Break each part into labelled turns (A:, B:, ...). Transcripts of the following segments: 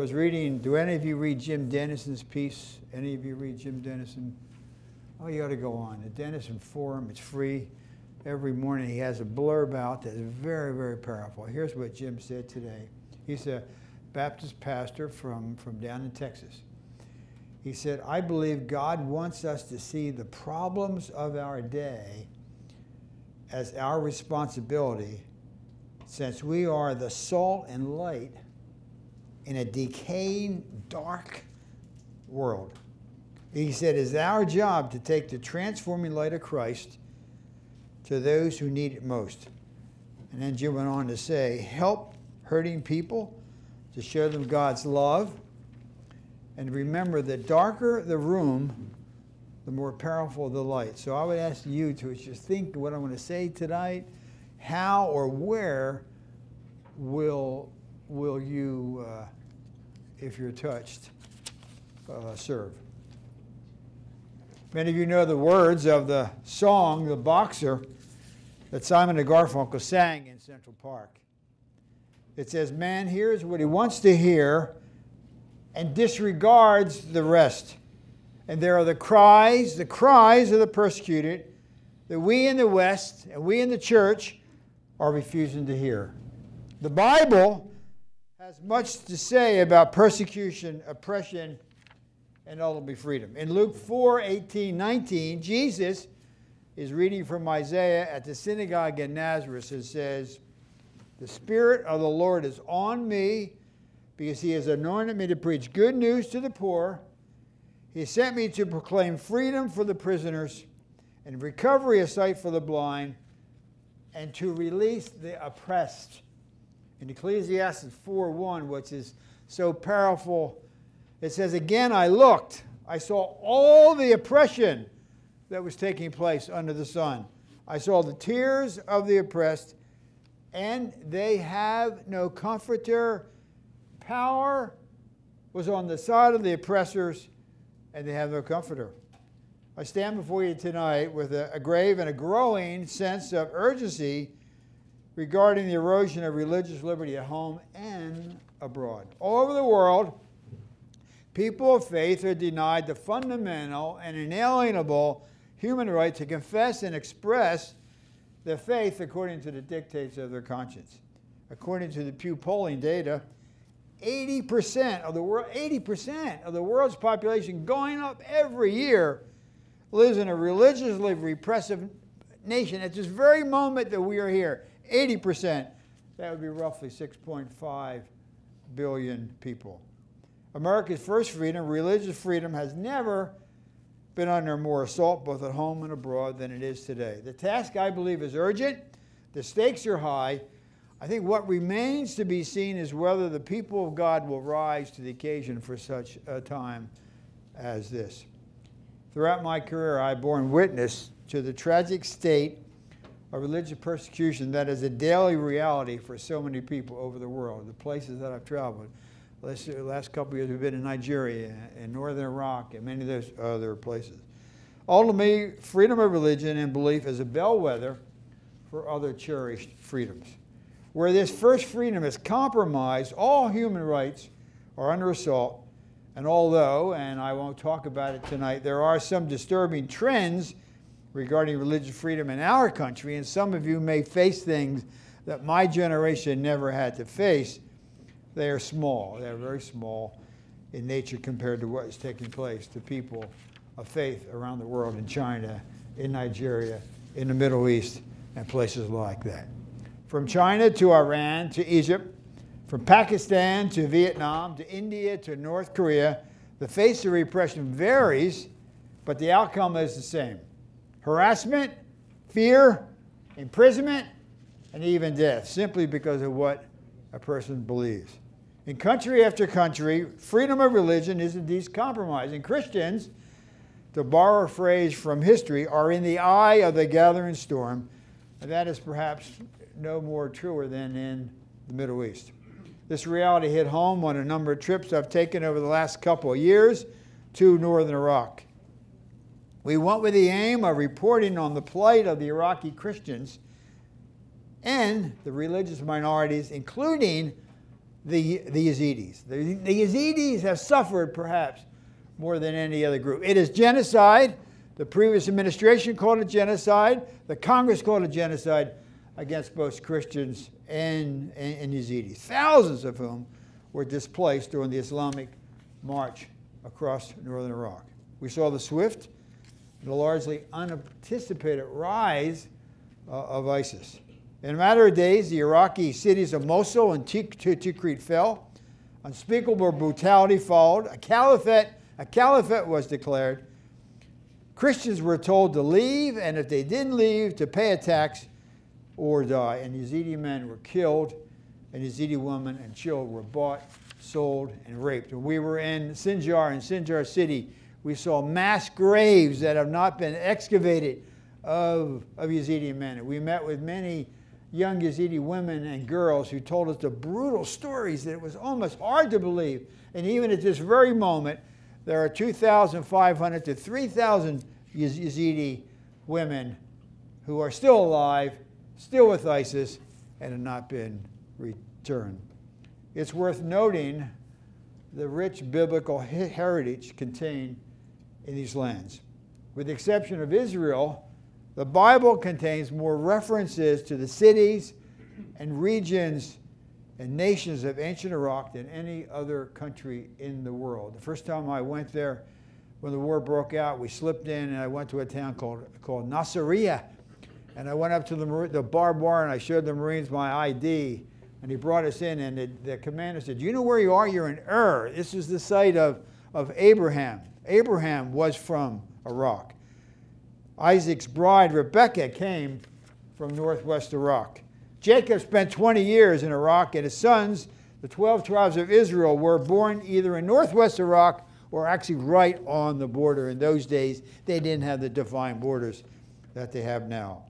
A: was reading, do any of you read Jim Denison's piece? Any of you read Jim Denison? Oh, you ought to go on. The Denison Forum, it's free. Every morning he has a blurb out that is very, very powerful. Here's what Jim said today. He's a Baptist pastor from, from down in Texas. He said, I believe God wants us to see the problems of our day as our responsibility since we are the salt and light in a decaying, dark world. He said, It's our job to take the transforming light of Christ to those who need it most. And then Jim went on to say, Help hurting people to show them God's love. And remember, the darker the room, the more powerful the light. So I would ask you to just think what I'm going to say tonight. How or where will, will you, uh, if you're touched, uh, serve? Many of you know the words of the song, The Boxer, that Simon and Garfunkel sang in Central Park. It says, Man hears what he wants to hear and disregards the rest. And there are the cries, the cries of the persecuted that we in the West and we in the church are refusing to hear. The Bible has much to say about persecution, oppression, and ultimately freedom. In Luke 4 18, 19, Jesus is reading from Isaiah at the synagogue in Nazareth and says, The Spirit of the Lord is on me because he has anointed me to preach good news to the poor. He sent me to proclaim freedom for the prisoners and recovery of sight for the blind and to release the oppressed. In Ecclesiastes 4:1, which is so powerful it says, Again I looked, I saw all the oppression that was taking place under the sun. I saw the tears of the oppressed, and they have no comforter. Power was on the side of the oppressors, and they have no comforter. I stand before you tonight with a, a grave and a growing sense of urgency regarding the erosion of religious liberty at home and abroad. All over the world, People of faith are denied the fundamental and inalienable human right to confess and express their faith according to the dictates of their conscience. According to the Pew polling data, 80% of the world, 80% of the world's population going up every year lives in a religiously repressive nation. At this very moment that we are here, 80%, that would be roughly 6.5 billion people. America's first freedom, religious freedom, has never been under more assault, both at home and abroad, than it is today. The task, I believe, is urgent. The stakes are high. I think what remains to be seen is whether the people of God will rise to the occasion for such a time as this. Throughout my career, I've borne witness to the tragic state of religious persecution that is a daily reality for so many people over the world, the places that I've traveled. Last, last couple years, we've been in Nigeria and northern Iraq and many of those other places. Ultimately, freedom of religion and belief is a bellwether for other cherished freedoms. Where this first freedom is compromised, all human rights are under assault. And although, and I won't talk about it tonight, there are some disturbing trends regarding religious freedom in our country, and some of you may face things that my generation never had to face they are small. They are very small in nature compared to what is taking place to people of faith around the world in China, in Nigeria, in the Middle East, and places like that. From China to Iran to Egypt, from Pakistan to Vietnam to India to North Korea, the face of repression varies, but the outcome is the same harassment, fear, imprisonment, and even death, simply because of what a person believes. In country after country, freedom of religion is indeed compromised. And Christians, to borrow a phrase from history, are in the eye of the gathering storm. And that is perhaps no more truer than in the Middle East. This reality hit home on a number of trips I've taken over the last couple of years to northern Iraq. We went with the aim of reporting on the plight of the Iraqi Christians and the religious minorities, including the, the Yazidis. The, the Yazidis have suffered perhaps more than any other group. It is genocide. The previous administration called it genocide. The Congress called it genocide against both Christians and, and, and Yazidis, thousands of whom were displaced during the Islamic march across northern Iraq. We saw the swift, the largely unanticipated rise uh, of ISIS. In a matter of days, the Iraqi cities of Mosul and Tikrit fell. Unspeakable brutality followed. A caliphate, a caliphate was declared. Christians were told to leave, and if they didn't leave, to pay a tax or die. And Yazidi men were killed, and Yazidi women and children were bought, sold, and raped. When we were in Sinjar, in Sinjar city, we saw mass graves that have not been excavated of, of Yazidi men. We met with many young Yazidi women and girls who told us the brutal stories that it was almost hard to believe. And even at this very moment, there are 2,500 to 3,000 Yazidi women who are still alive, still with ISIS, and have not been returned. It's worth noting the rich biblical heritage contained in these lands. With the exception of Israel, the Bible contains more references to the cities and regions and nations of ancient Iraq than any other country in the world. The first time I went there, when the war broke out, we slipped in and I went to a town called, called Nasiriyah. And I went up to the, the barbed wire and I showed the Marines my ID. And he brought us in and the, the commander said, you know where you are? You're in Ur. This is the site of, of Abraham. Abraham was from Iraq. Isaac's bride, Rebekah, came from northwest Iraq. Jacob spent 20 years in Iraq, and his sons, the 12 tribes of Israel, were born either in northwest Iraq or actually right on the border. In those days, they didn't have the defined borders that they have now.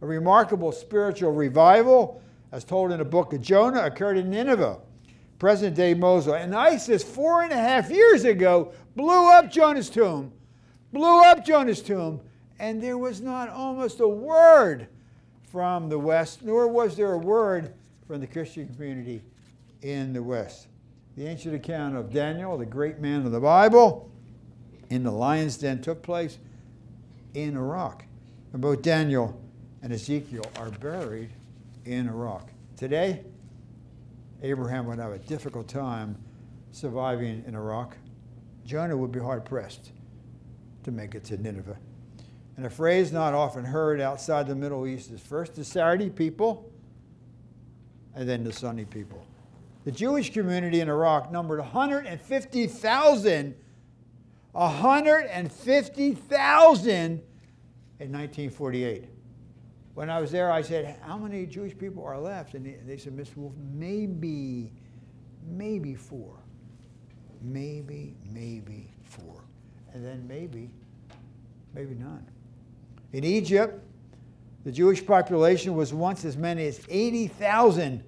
A: A remarkable spiritual revival, as told in the book of Jonah, occurred in Nineveh, present day Mosul. And ISIS, four and a half years ago, blew up Jonah's tomb, blew up Jonah's tomb, and there was not almost a word from the West, nor was there a word from the Christian community in the West. The ancient account of Daniel, the great man of the Bible, in the lion's den took place in Iraq. And both Daniel and Ezekiel are buried in Iraq. Today, Abraham would have a difficult time surviving in Iraq. Jonah would be hard pressed to make it to Nineveh. And a phrase not often heard outside the Middle East is first the Saudi people and then the Sunni people. The Jewish community in Iraq numbered 150,000 150,000 in 1948. When I was there, I said, How many Jewish people are left? And they said, Mr. Wolf, maybe, maybe four. Maybe, maybe four. And then maybe, maybe none. In Egypt, the Jewish population was once as many as 80,000,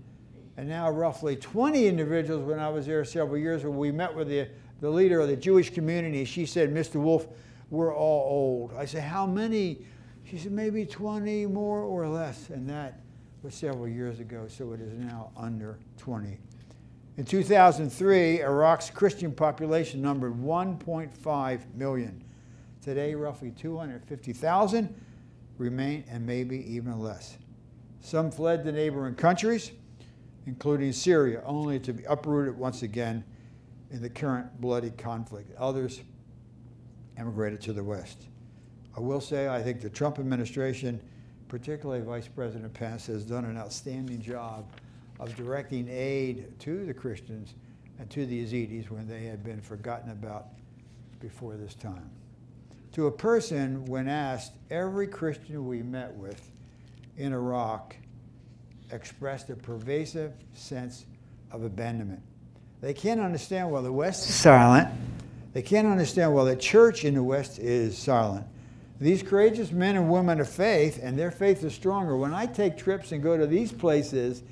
A: and now roughly 20 individuals. When I was there several years ago, we met with the, the leader of the Jewish community. She said, Mr. Wolf, we're all old. I said, How many? She said, Maybe 20 more or less. And that was several years ago, so it is now under 20. In 2003, Iraq's Christian population numbered 1.5 million. Today, roughly 250,000 remain and maybe even less. Some fled to neighboring countries, including Syria, only to be uprooted once again in the current bloody conflict. Others emigrated to the West. I will say I think the Trump administration, particularly Vice President Pence, has done an outstanding job of directing aid to the Christians and to the Yazidis when they had been forgotten about before this time. To a person, when asked, every Christian we met with in Iraq expressed a pervasive sense of abandonment. They can't understand why the West is silent. They can't understand why the church in the West is silent. These courageous men and women of faith, and their faith is stronger. When I take trips and go to these places,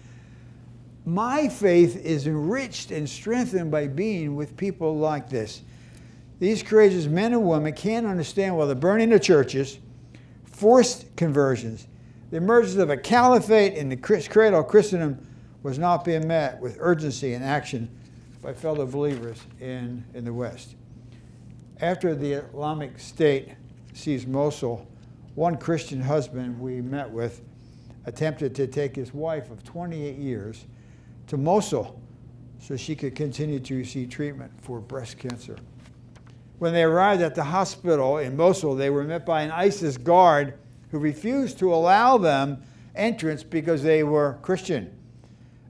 A: my faith is enriched and strengthened by being with people like this. These courageous men and women can't understand why the burning of churches, forced conversions, the emergence of a caliphate in the cradle of Christendom was not being met with urgency and action by fellow believers in, in the West. After the Islamic State seized Mosul, one Christian husband we met with attempted to take his wife of 28 years to Mosul so she could continue to receive treatment for breast cancer. When they arrived at the hospital in Mosul, they were met by an ISIS guard who refused to allow them entrance because they were Christian.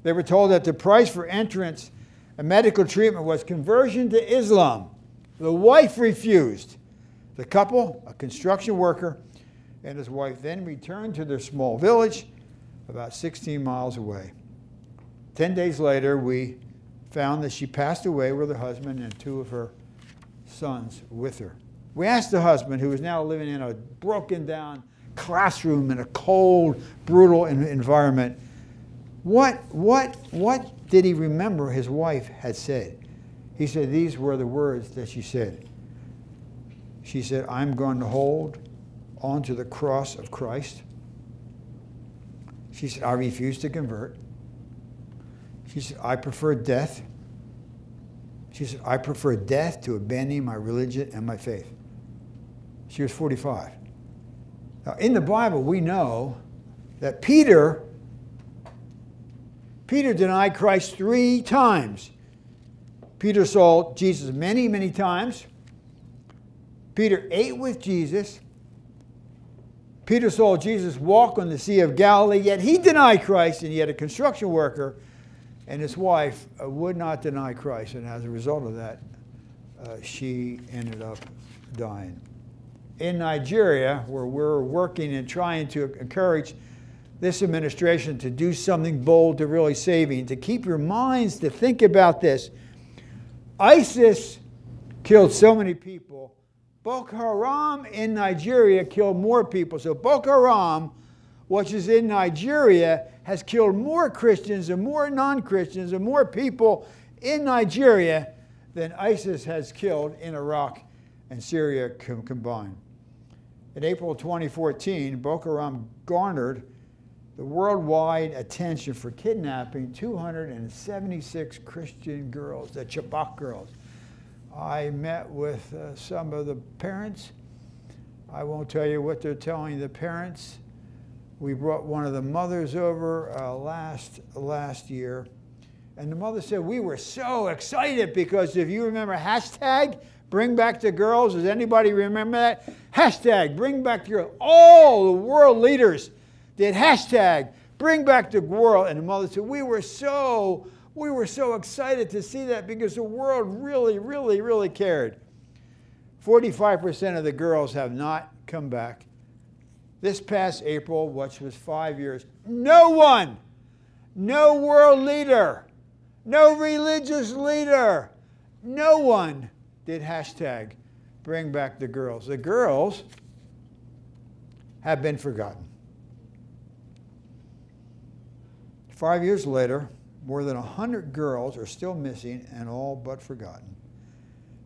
A: They were told that the price for entrance and medical treatment was conversion to Islam. The wife refused. The couple, a construction worker, and his wife then returned to their small village about 16 miles away. Ten days later, we found that she passed away with her husband and two of her sons with her. We asked the husband, who was now living in a broken down classroom in a cold, brutal environment, what, what, what did he remember his wife had said? He said, These were the words that she said. She said, I'm going to hold onto the cross of Christ. She said, I refuse to convert. She said, I prefer death. She said, I prefer death to abandoning my religion and my faith. She was 45. Now, in the Bible, we know that Peter, Peter denied Christ three times. Peter saw Jesus many, many times. Peter ate with Jesus. Peter saw Jesus walk on the Sea of Galilee, yet he denied Christ, and yet a construction worker and his wife uh, would not deny Christ. And as a result of that, uh, she ended up dying in Nigeria, where we're working and trying to encourage this administration to do something bold to really save saving, to keep your minds to think about this. ISIS killed so many people. Boko Haram in Nigeria killed more people. So Boko Haram, which is in Nigeria, has killed more Christians and more non Christians and more people in Nigeria than ISIS has killed in Iraq and Syria combined. In April 2014, Boko Haram garnered the worldwide attention for kidnapping 276 Christian girls, the Chibok girls. I met with uh, some of the parents. I won't tell you what they're telling the parents. We brought one of the mothers over uh, last, last year. And the mother said, We were so excited because if you remember hashtag bring back the girls, does anybody remember that? Hashtag bring back the girls. All the world leaders did hashtag bring back the world. And the mother said, We were so, we were so excited to see that because the world really, really, really cared. 45% of the girls have not come back. This past April, which was five years, no one, no world leader, no religious leader, no one did hashtag bring back the girls. The girls have been forgotten. Five years later, more than 100 girls are still missing and all but forgotten.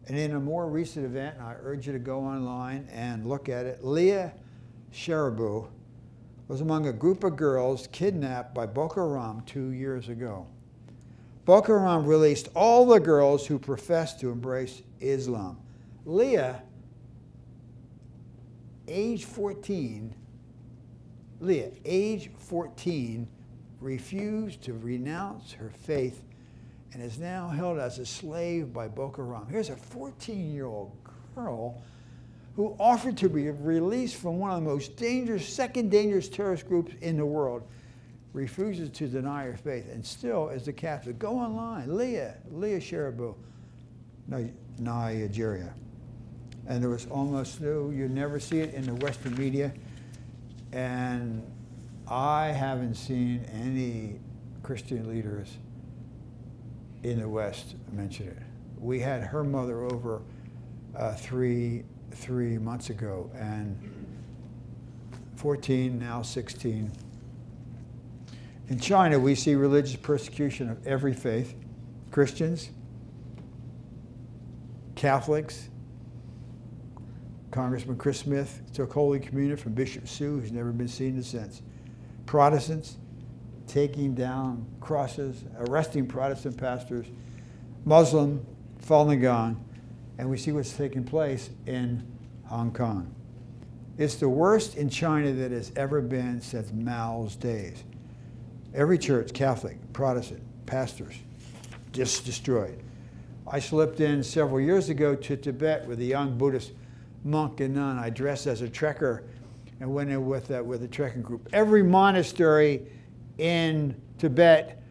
A: And in a more recent event, I urge you to go online and look at it, Leah Sharibu was among a group of girls kidnapped by Boko Haram two years ago. Boko Haram released all the girls who professed to embrace Islam. Leah, age 14, Leah, age 14, refused to renounce her faith and is now held as a slave by Boko Haram. Here's a 14 year old girl who offered to be released from one of the most dangerous, second dangerous terrorist groups in the world, refuses to deny her faith and still is a Catholic. Go online, Leah, Leah Sharibu, Nigeria. And there was almost no, you never see it in the Western media. And I haven't seen any Christian leaders in the West mention it. We had her mother over uh, three three months ago, and 14, now 16. In China, we see religious persecution of every faith Christians, Catholics. Congressman Chris Smith took Holy Communion from Bishop Su, who's never been seen since. Protestants, taking down crosses, arresting Protestant pastors, Muslim, Falun Gong, and we see what's taking place in Hong Kong. It's the worst in China that has ever been since Mao's days. Every church, Catholic, Protestant, pastors, just destroyed. I slipped in several years ago to Tibet with a young Buddhist monk and nun. I dressed as a trekker and went in with, uh, with a trekking group. Every monastery in Tibet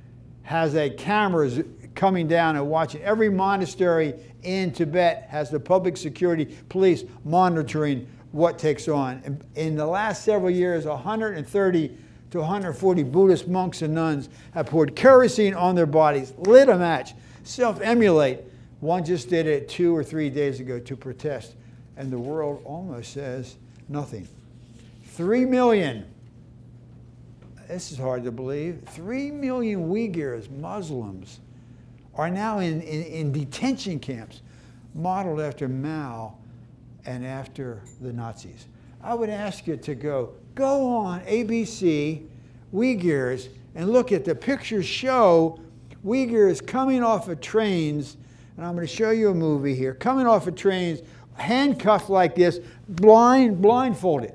A: has a cameras coming down and watching. Every monastery in Tibet has the public security police monitoring what takes on. In the last several years, 130 to 140 Buddhist monks and nuns have poured kerosene on their bodies, lit a match, self-immolate. One just did it two or three days ago to protest, and the world almost says nothing. Three million, this is hard to believe, three million Uyghurs, Muslims, are now in, in, in detention camps modeled after Mao and after the Nazis. I would ask you to go, go on ABC, Uyghurs, and look at the pictures show Uyghurs coming off of trains, and I'm going to show you a movie here, coming off of trains, handcuffed like this, blind, blindfolded.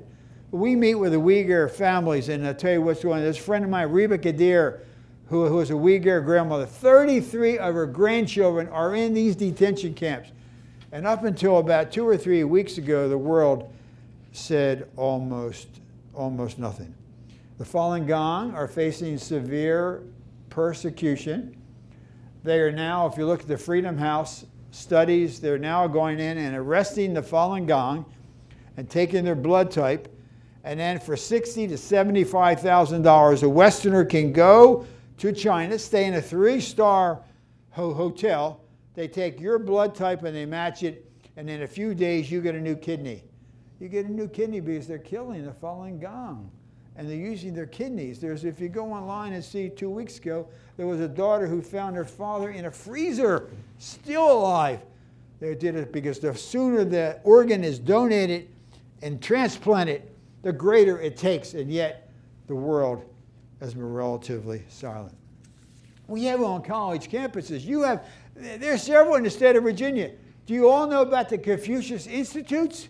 A: We meet with the Uyghur families, and I'll tell you what's going on. This friend of mine, Rebiya Kadeer, who, who is a Uyghur grandmother, 33 of her grandchildren are in these detention camps. And up until about two or three weeks ago, the world said almost, almost nothing. The Falun Gong are facing severe persecution. They are now, if you look at the Freedom House studies, they're now going in and arresting the Falun Gong and taking their blood type. And then for sixty to seventy-five thousand dollars, a Westerner can go to China, stay in a three-star ho hotel. They take your blood type and they match it, and in a few days you get a new kidney. You get a new kidney because they're killing the Falun Gong and they're using their kidneys. There's, if you go online and see two weeks ago, there was a daughter who found her father in a freezer, still alive. They did it because the sooner the organ is donated and transplanted, the greater it takes, and yet the world has been relatively silent. We have on college campuses. You have, there are several in the state of Virginia. Do you all know about the Confucius Institutes?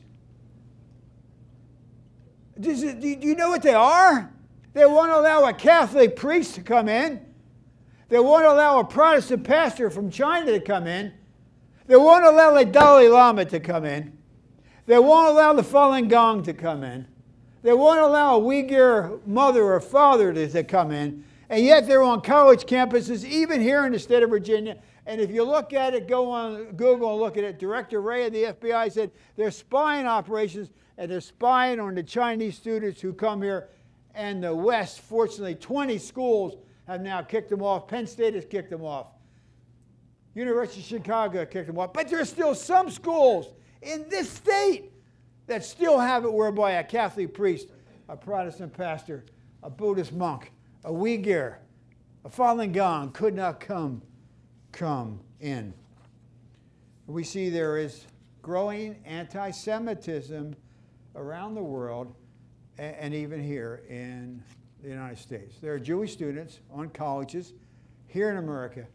A: Do you know what they are? They won't allow a Catholic priest to come in. They won't allow a Protestant pastor from China to come in. They won't allow the Dalai Lama to come in. They won't allow the Falun Gong to come in. They won't allow a Uyghur mother or father to, to come in. And yet they're on college campuses, even here in the state of Virginia. And if you look at it, go on Google and look at it. Director Wray of the FBI said they're spying operations and they're spying on the Chinese students who come here. And the West, fortunately, 20 schools have now kicked them off. Penn State has kicked them off. University of Chicago kicked them off. But there's still some schools in this state that still have it whereby a Catholic priest, a Protestant pastor, a Buddhist monk, a Uyghur, a Falun Gong could not come, come in. We see there is growing anti-Semitism around the world and even here in the United States. There are Jewish students on colleges here in America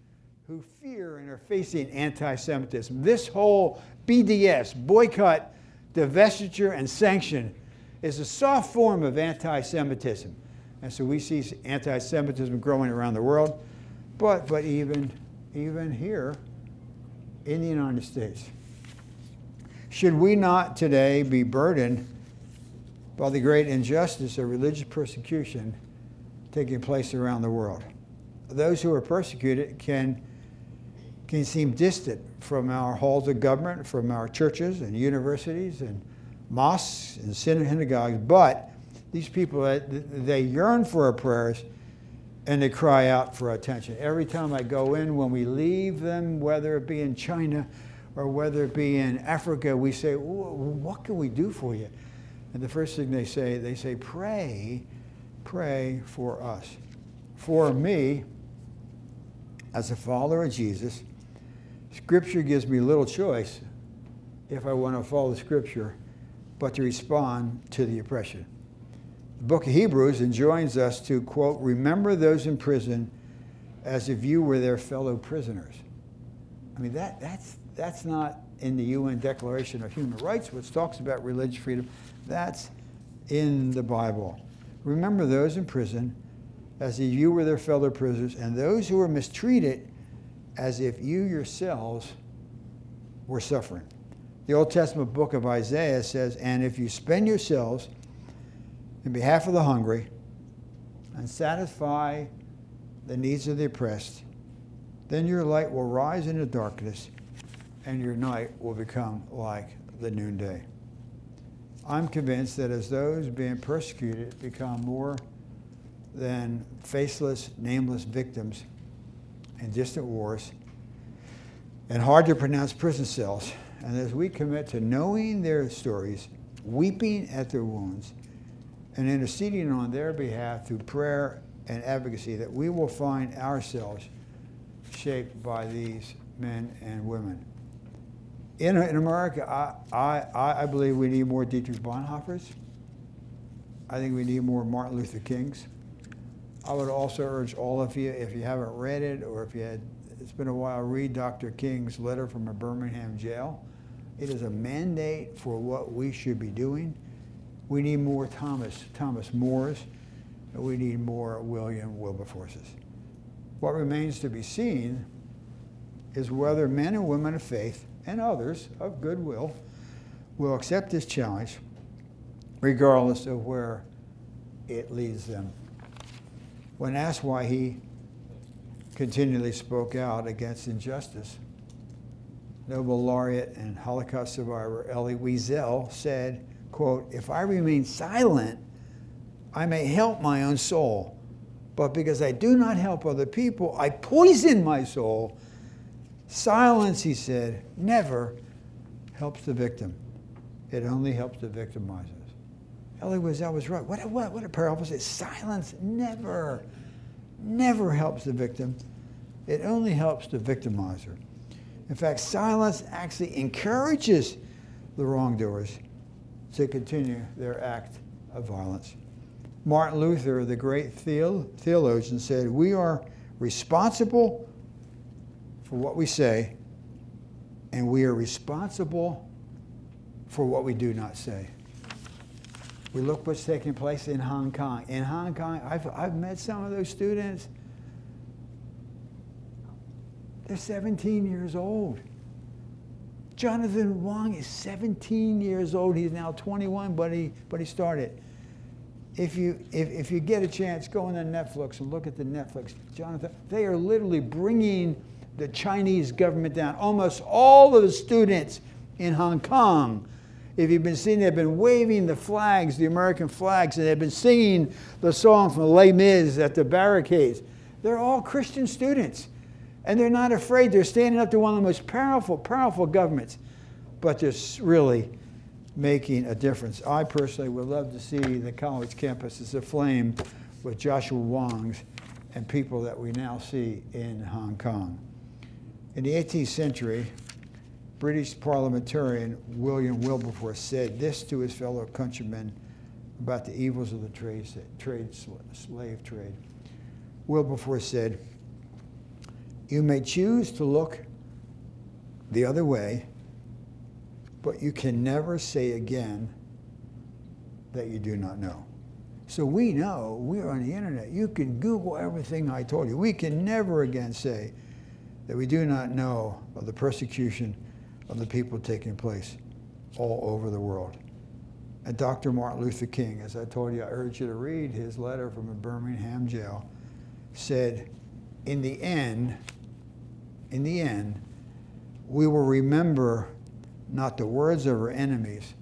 A: who fear and are facing anti-Semitism. This whole BDS, boycott, divestiture, and sanction, is a soft form of anti-Semitism. And so we see anti-Semitism growing around the world, but, but even, even here in the United States. Should we not today be burdened by the great injustice of religious persecution taking place around the world? Those who are persecuted can, can seem distant from our halls of government, from our churches and universities and mosques and synagogues, but these people, uh, they yearn for our prayers and they cry out for attention. Every time I go in, when we leave them, whether it be in China or whether it be in Africa, we say, what can we do for you? And the first thing they say, they say, pray, pray for us. For me, as a follower of Jesus, Scripture gives me little choice if I want to follow the Scripture, but to respond to the oppression. the book of Hebrews enjoins us to, quote, remember those in prison as if you were their fellow prisoners. I mean, that, that's, that's not in the UN Declaration of Human Rights, which talks about religious freedom. That's in the Bible. Remember those in prison as if you were their fellow prisoners, and those who were mistreated as if you yourselves were suffering. The Old Testament book of Isaiah says, And if you spend yourselves in behalf of the hungry and satisfy the needs of the oppressed, then your light will rise in the darkness and your night will become like the noonday. I'm convinced that as those being persecuted become more than faceless, nameless victims in distant wars and hard to pronounce prison cells, and as we commit to knowing their stories, weeping at their wounds, and interceding on their behalf through prayer and advocacy, that we will find ourselves shaped by these men and women. In, in America, I, I, I believe we need more Dietrich Bonhoeffers. I think we need more Martin Luther Kings. I would also urge all of you, if you haven't read it or if you had, it's been a while, read Dr. King's letter from a Birmingham jail. It is a mandate for what we should be doing. We need more Thomas, Thomas Mores, and we need more William Wilberforces. What remains to be seen is whether men and women of faith and others of goodwill will accept this challenge regardless of where it leads them. When asked why he continually spoke out against injustice, Nobel laureate and Holocaust survivor Elie Wiesel said, quote, if I remain silent, I may help my own soul. But because I do not help other people, I poison my soul. Silence, he said, never helps the victim. It only helps the victimizers. Elie Wiesel was right. What a, what, what a say. Silence never, never helps the victim. It only helps the victimizer. In fact, silence actually encourages the wrongdoers to continue their act of violence. Martin Luther, the great theologian, said, We are responsible for what we say, and we are responsible for what we do not say. We look what's taking place in Hong Kong. In Hong Kong, I've, I've met some of those students they're 17 years old. Jonathan Wong is 17 years old. He's now 21, but he, but he started. If you, if, if you get a chance, go on to Netflix and look at the Netflix. Jonathan, they are literally bringing the Chinese government down. Almost all of the students in Hong Kong, if you've been seeing, they've been waving the flags, the American flags, and they've been singing the song from Les Mis at the barricades. They're all Christian students. And they're not afraid. They're standing up to one of the most powerful, powerful governments. But they're really making a difference. I personally would love to see the college campuses aflame with Joshua Wongs and people that we now see in Hong Kong. In the 18th century, British parliamentarian William Wilberforce said this to his fellow countrymen about the evils of the trade, trade slave trade. Wilberforce said, you may choose to look the other way, but you can never say again that you do not know. So we know, we're on the internet. You can Google everything I told you. We can never again say that we do not know of the persecution of the people taking place all over the world. And Dr. Martin Luther King, as I told you, I urge you to read his letter from a Birmingham jail, said, in the end, in the end, we will remember not the words of our enemies,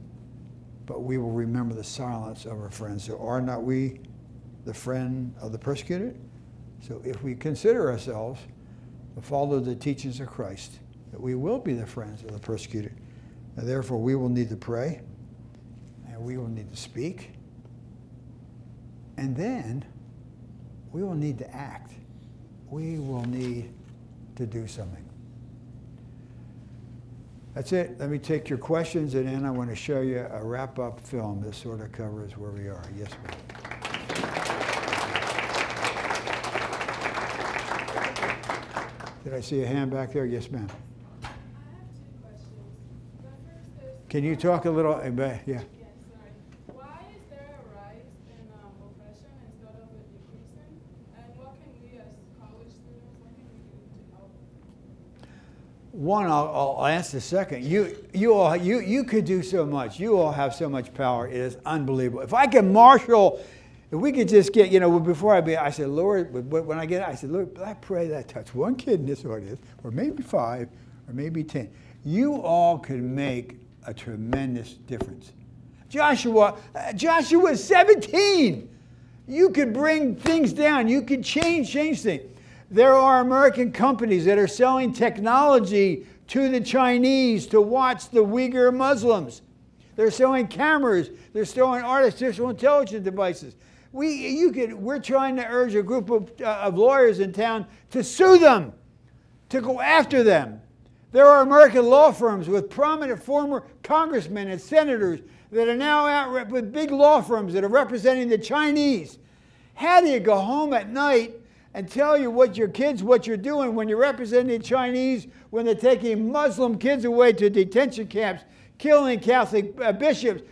A: but we will remember the silence of our friends. So are not we the friend of the persecuted? So if we consider ourselves to follow the teachings of Christ, that we will be the friends of the persecuted. And therefore, we will need to pray and we will need to speak. And then we will need to act. We will need to do something. That's it. Let me take your questions, and then I want to show you a wrap-up film that sort of covers where we are. Yes, ma'am. Did I see a hand back there? Yes, ma'am. Can you talk a little? uh, ba- Yeah.
B: yes, sorry. Why is there a rise in oppression instead of a decreasing? And what can we as college students, what can we do to help?
A: One, I'll, I'll answer second. You, you all, you, you could do so much. You all have so much power. It is unbelievable. If I could marshal, if we could just get, you know, before I be, I said, Lord, when I get, I said, Lord, I pray that I touch one kid in this audience, or maybe five, or maybe ten. You all could make a tremendous difference. Joshua, uh, Joshua is 17. You could bring things down. You could change, change things. There are American companies that are selling technology to the Chinese to watch the Uyghur Muslims. They're selling cameras. They're selling artificial intelligence devices. We, you could, we're trying to urge a group of, uh, of lawyers in town to sue them, to go after them. There are American law firms with prominent former congressmen and senators that are now out with big law firms that are representing the Chinese. How do you go home at night and tell you what your kids, what you're doing when you're representing the Chinese, when they're taking Muslim kids away to detention camps, killing Catholic uh, bishops,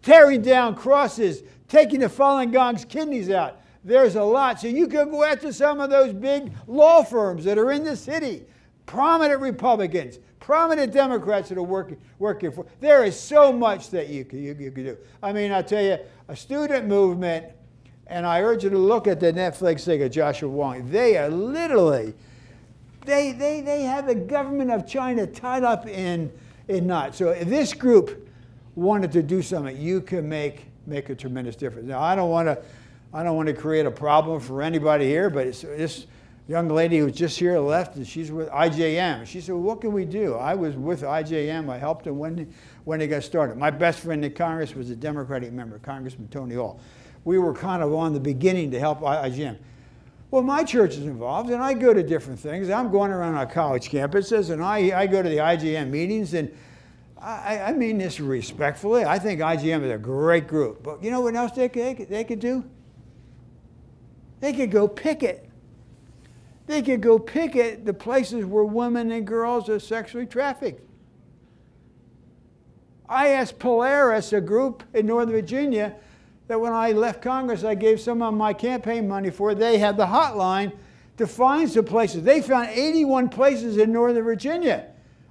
A: tearing down crosses, taking the Falun Gong's kidneys out? There's a lot. So you can go after some of those big law firms that are in the city, prominent Republicans, prominent Democrats that are working, working for. There is so much that you can, you, you could do. I mean, I tell you, a student movement, and I urge you to look at the Netflix thing of Joshua Wong. They are literally, they, they, they have the government of China tied up in, in knots. So if this group wanted to do something, you can make, make a tremendous difference. Now, I don't want to, I don't want to create a problem for anybody here, but it's, this young lady who was just here left, and she's with IJM. She said, well, what can we do? I was with IJM. I helped them when, when they got started. My best friend in Congress was a Democratic member, Congressman Tony Hall. We were kind of on the beginning to help IJM. Well, my church is involved, and I go to different things. I'm going around our college campuses, and I, I go to the IJM meetings, and I, I mean this respectfully. I think IJM is a great group. But you know what else they they they could do? They could go picket. They could go picket the places where women and girls are sexually trafficked. I asked Polaris, a group in Northern Virginia, that when I left Congress, I gave some of my campaign money for. They had the hotline to find some places. They found 81 places in Northern Virginia.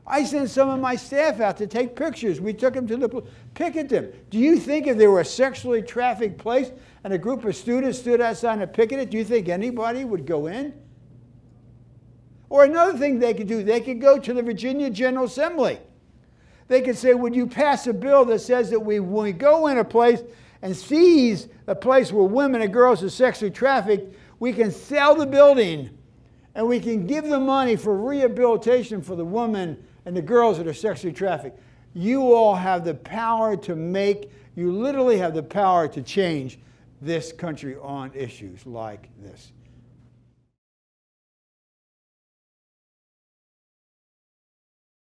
A: I sent some of my staff out to take pictures. We took them to the picket them. Do you think if there were a sexually trafficked place and a group of students stood outside and picketed, do you think anybody would go in? Or another thing they could do, they could go to the Virginia General Assembly. They could say, Would you pass a bill that says that we, when we go in a place and seize a place where women and girls are sexually trafficked, we can sell the building and we can give the money for rehabilitation for the women and the girls that are sexually trafficked. You all have the power to make, you literally have the power to change this country on issues like this.